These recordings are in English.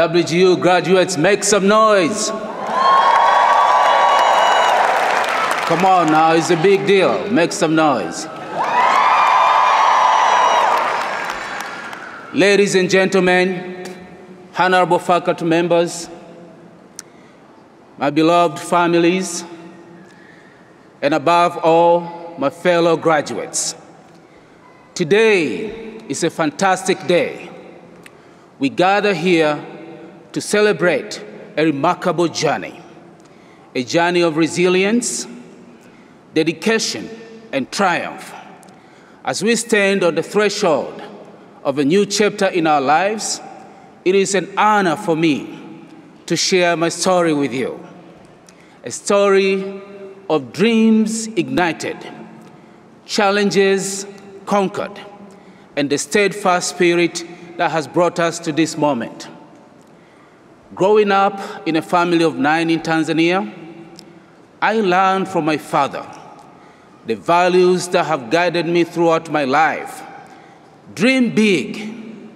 WGU graduates, make some noise. Come on now, it's a big deal. Make some noise. Ladies and gentlemen, honorable faculty members, my beloved families, and above all, my fellow graduates. Today is a fantastic day. We gather here to celebrate a remarkable journey, a journey of resilience, dedication, and triumph. As we stand on the threshold of a new chapter in our lives, it is an honor for me to share my story with you. A story of dreams ignited, challenges conquered, and the steadfast spirit that has brought us to this moment. Growing up in a family of nine in Tanzania, I learned from my father the values that have guided me throughout my life. Dream big,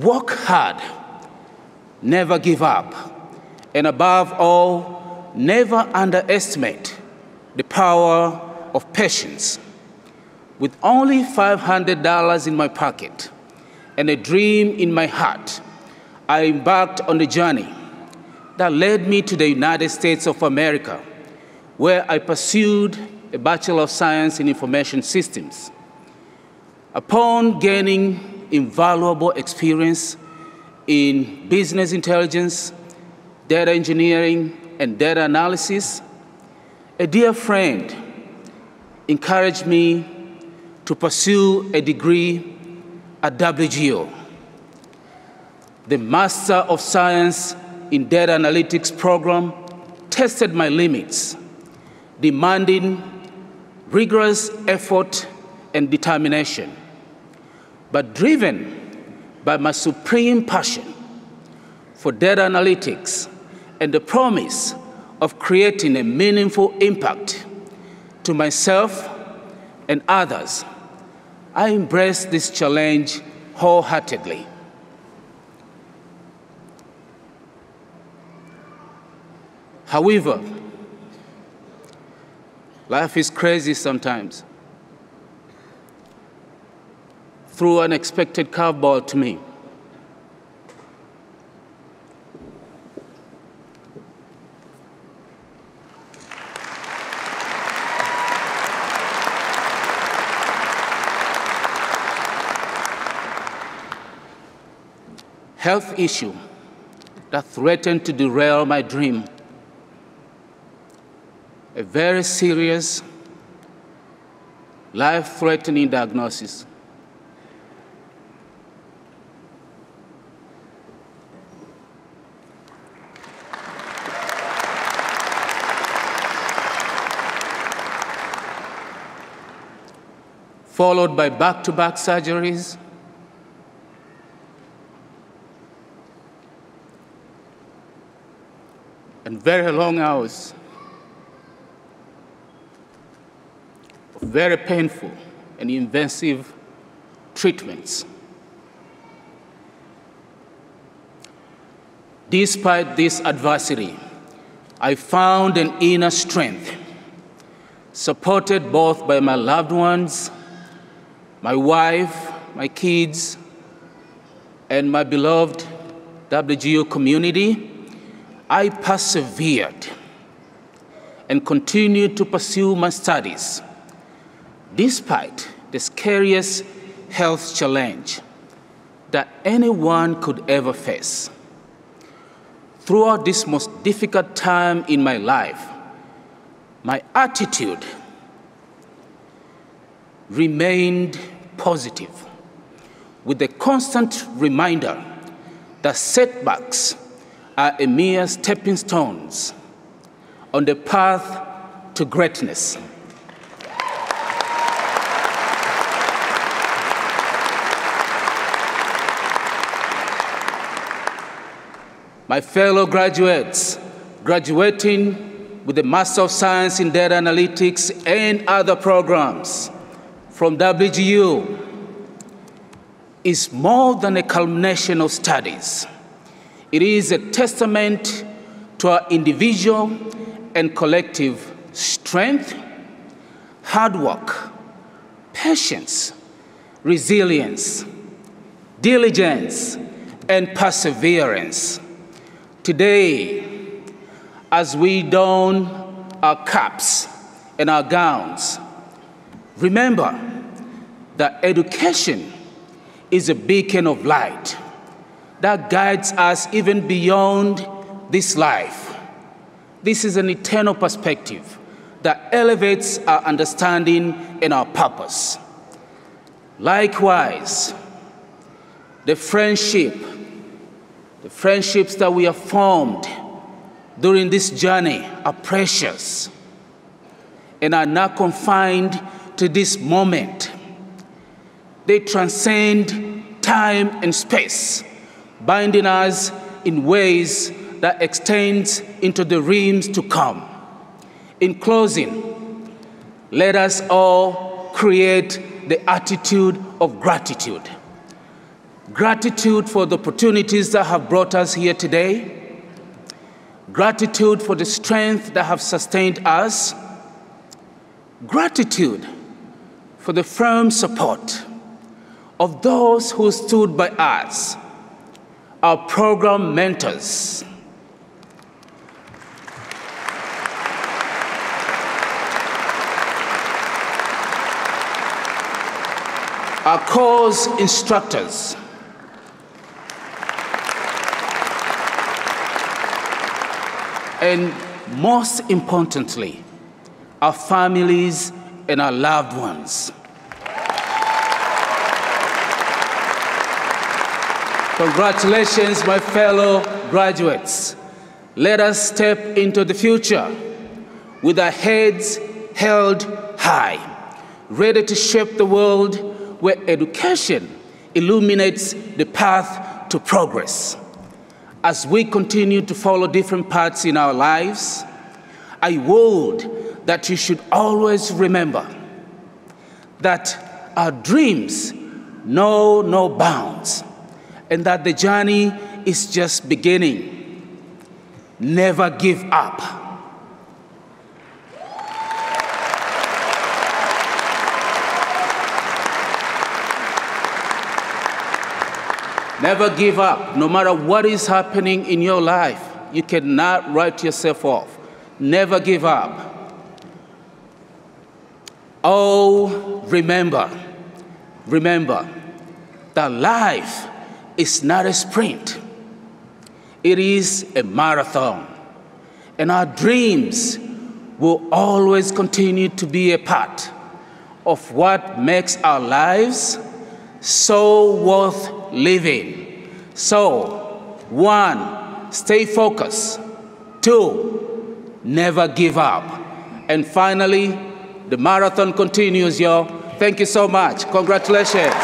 work hard, never give up, and above all, never underestimate the power of patience. With only $500 in my pocket and a dream in my heart, I embarked on the journey that led me to the United States of America, where I pursued a Bachelor of Science in Information Systems. Upon gaining invaluable experience in business intelligence, data engineering, and data analysis, a dear friend encouraged me to pursue a degree at WGU. The Master of Science in Data Analytics program tested my limits, demanding rigorous effort and determination, but driven by my supreme passion for data analytics and the promise of creating a meaningful impact to myself and others, I embrace this challenge wholeheartedly. However, life is crazy sometimes. Threw an unexpected curveball to me. health issue that threatened to derail my dream. A very serious, life threatening diagnosis. Followed by back to back surgeries and very long hours, very painful and invasive treatments. Despite this adversity, I found an inner strength, supported both by my loved ones, my wife, my kids, and my beloved WGU community I persevered and continued to pursue my studies despite the scariest health challenge that anyone could ever face. Throughout this most difficult time in my life, my attitude remained positive with the constant reminder that setbacks are a mere stepping stones on the path to greatness. My fellow graduates, graduating with the Master of Science in Data Analytics and other programs from WGU is more than a culmination of studies. It is a testament to our individual and collective strength, hard work, patience, resilience, diligence, and perseverance. Today, as we don our caps and our gowns, remember that education is a beacon of light that guides us even beyond this life. This is an eternal perspective that elevates our understanding and our purpose. Likewise, the friendship, the friendships that we have formed during this journey are precious and are not confined to this moment. They transcend time and space, binding us in ways that extend into the realms to come. In closing, let us all create the attitude of gratitude. Gratitude for the opportunities that have brought us here today. Gratitude for the strength that have sustained us. Gratitude for the firm support of those who stood by us, our program mentors, our course instructors, and most importantly, our families and our loved ones. Congratulations, my fellow graduates. Let us step into the future with our heads held high, ready to shape the world where education illuminates the path to progress. As we continue to follow different paths in our lives, I would that you should always remember that our dreams know no bounds and that the journey is just beginning. Never give up. Never give up. No matter what is happening in your life, you cannot write yourself off. Never give up. Oh, remember, remember that life is not a sprint, it is a marathon. And our dreams will always continue to be a part of what makes our lives so worth living. So, one, stay focused. Two, never give up. And finally, the marathon continues, y'all. Thank you so much. Congratulations.